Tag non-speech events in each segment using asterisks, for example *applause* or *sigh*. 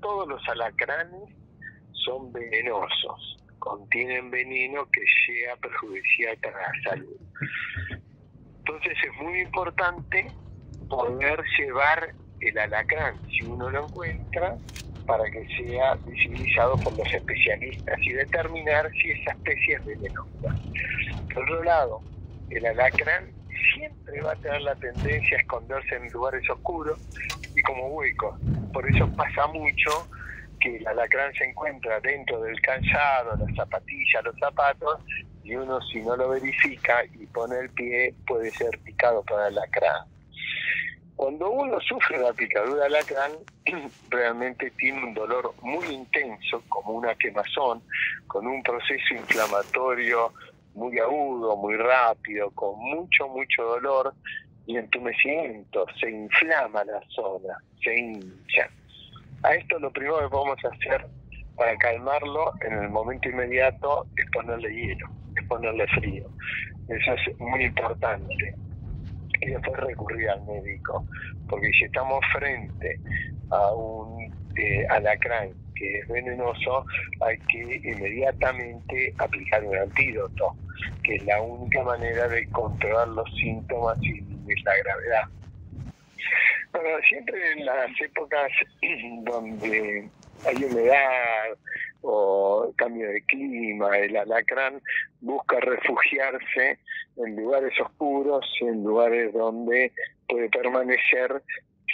todos los alacranes son venenosos, contienen veneno que sea perjudicial para la salud. Entonces es muy importante poder llevar el alacrán, si uno lo encuentra, para que sea visibilizado por los especialistas y determinar si esa especie es venenosa. Por otro lado, el alacrán siempre va a tener la tendencia a esconderse en lugares oscuros y como huecos. Por eso pasa mucho que el alacrán se encuentra dentro del calzado, las zapatillas, los zapatos, y uno si no lo verifica y pone el pie puede ser picado por el alacrán. Cuando uno sufre la picadura de alacrán, *clears throat* realmente tiene un dolor muy intenso, como una quemazón, con un proceso inflamatorio muy agudo, muy rápido, con mucho, mucho dolor y entumecimiento. Se inflama la zona, se hincha. A esto lo primero que podemos hacer para calmarlo en el momento inmediato es ponerle hielo, es ponerle frío. Eso es muy importante y después recurrir al médico, porque si estamos frente a un eh, alacrán que es venenoso, hay que inmediatamente aplicar un antídoto, que es la única manera de controlar los síntomas y la gravedad. Bueno, siempre en las épocas *clears throat* donde hay humedad o cambio de clima, el alacrán busca refugiarse en lugares oscuros, en lugares donde puede permanecer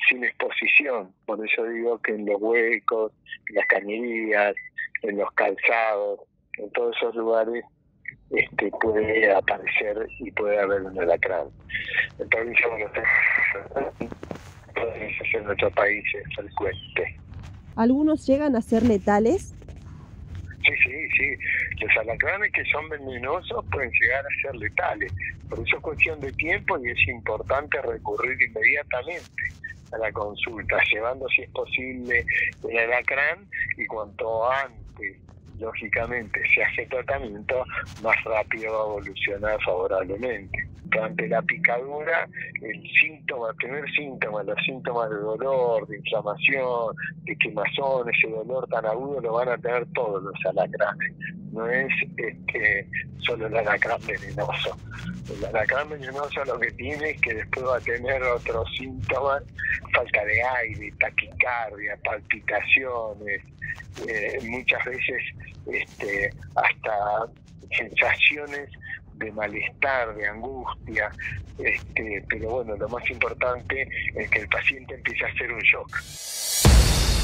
sin exposición. Por eso digo que en los huecos, en las cañerías, en los calzados, en todos esos lugares este, puede aparecer y puede haber un alacrán. En provincia de Buenos Aires, en nuestro país es frecuente. ¿Algunos llegan a ser letales? Sí, sí, sí. Los alacranes que son venenosos pueden llegar a ser letales. Por eso es cuestión de tiempo y es importante recurrir inmediatamente a la consulta, llevando si es posible el alacrán y cuanto antes, lógicamente, se hace tratamiento, más rápido va a evolucionar favorablemente ante la picadura, el síntoma, el primer síntoma, los síntomas de dolor, de inflamación, de quemazón, ese dolor tan agudo lo van a tener todos los alacranes. No es este, solo el alacrán venenoso. El alacrán venenoso lo que tiene es que después va a tener otros síntomas, falta de aire, taquicardia, palpitaciones, eh, muchas veces este, hasta sensaciones de malestar, de angustia, este, pero bueno, lo más importante es que el paciente empiece a hacer un shock.